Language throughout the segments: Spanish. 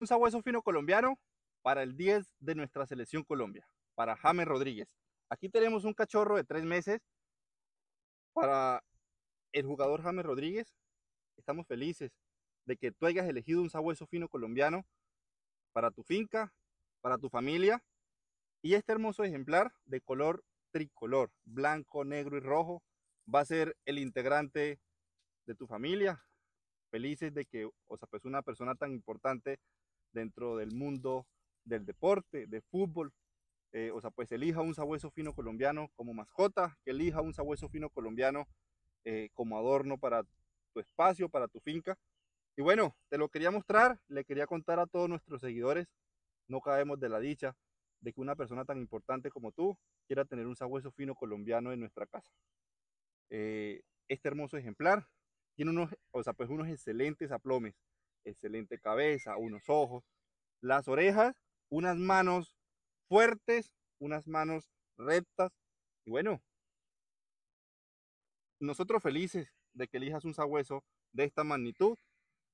Un sabueso fino colombiano para el 10 de nuestra selección Colombia, para James Rodríguez. Aquí tenemos un cachorro de tres meses para el jugador James Rodríguez. Estamos felices de que tú hayas elegido un sabueso fino colombiano para tu finca, para tu familia. Y este hermoso ejemplar de color tricolor, blanco, negro y rojo, va a ser el integrante de tu familia. Felices de que, o sea, pues una persona tan importante dentro del mundo del deporte, de fútbol, eh, o sea, pues elija un sabueso fino colombiano como mascota, elija un sabueso fino colombiano eh, como adorno para tu espacio, para tu finca. Y bueno, te lo quería mostrar, le quería contar a todos nuestros seguidores, no caemos de la dicha de que una persona tan importante como tú quiera tener un sabueso fino colombiano en nuestra casa. Eh, este hermoso ejemplar tiene unos, o sea, pues unos excelentes aplomes, excelente cabeza, unos ojos, las orejas, unas manos fuertes, unas manos rectas. Y bueno, nosotros felices de que elijas un sabueso de esta magnitud,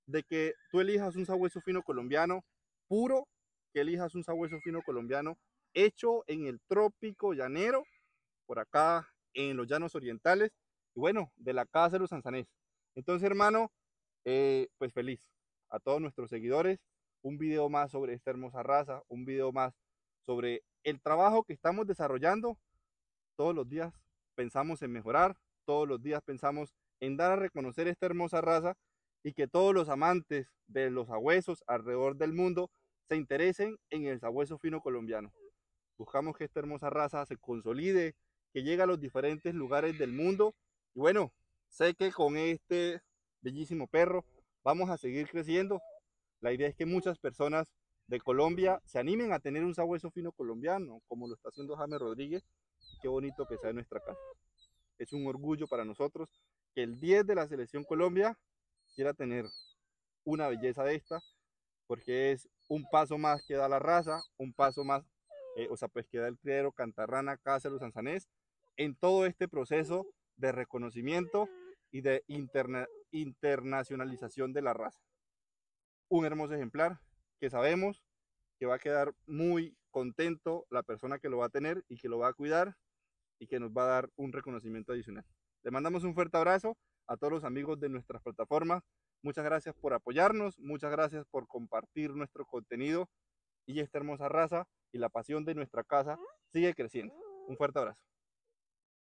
de que tú elijas un sabueso fino colombiano puro, que elijas un sabueso fino colombiano hecho en el trópico llanero, por acá en los llanos orientales, y bueno, de la casa de los Sansanés. Entonces, hermano, eh, pues feliz a todos nuestros seguidores, un video más sobre esta hermosa raza, un video más sobre el trabajo que estamos desarrollando. Todos los días pensamos en mejorar, todos los días pensamos en dar a reconocer esta hermosa raza y que todos los amantes de los sabuesos alrededor del mundo se interesen en el sabueso fino colombiano. Buscamos que esta hermosa raza se consolide, que llegue a los diferentes lugares del mundo. Y bueno, sé que con este bellísimo perro vamos a seguir creciendo. La idea es que muchas personas de Colombia se animen a tener un sabueso fino colombiano, como lo está haciendo James Rodríguez. Qué bonito que sea en nuestra casa. Es un orgullo para nosotros que el 10 de la selección Colombia quiera tener una belleza de esta, porque es un paso más que da la raza, un paso más, eh, o sea, pues que da el criadero Cantarrana, Cáceres, Sanzanés, en todo este proceso de reconocimiento y de internacionalización de la raza. Un hermoso ejemplar que sabemos que va a quedar muy contento la persona que lo va a tener y que lo va a cuidar y que nos va a dar un reconocimiento adicional. Le mandamos un fuerte abrazo a todos los amigos de nuestras plataformas. Muchas gracias por apoyarnos, muchas gracias por compartir nuestro contenido y esta hermosa raza y la pasión de nuestra casa sigue creciendo. Un fuerte abrazo.